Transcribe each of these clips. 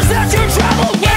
that you travel with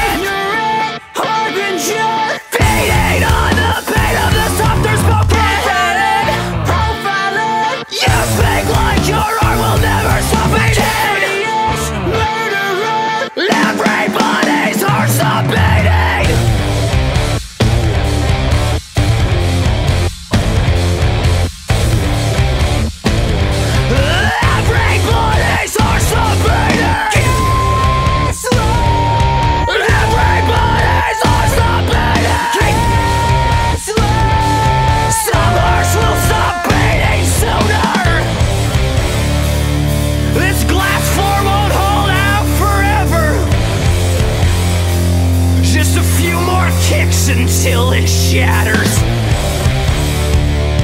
your kicks until it shatters.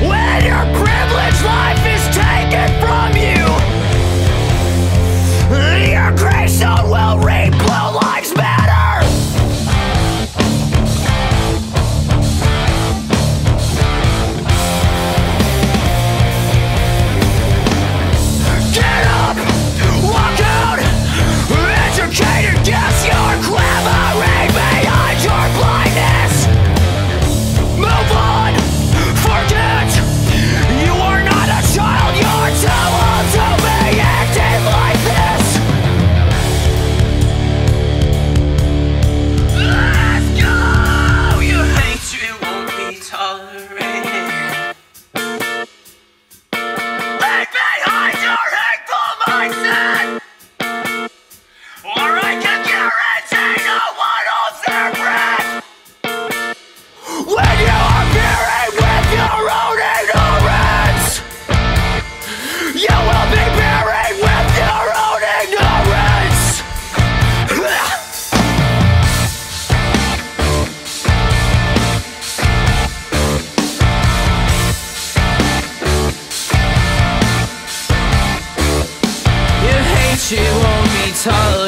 When your privilege she won't be told.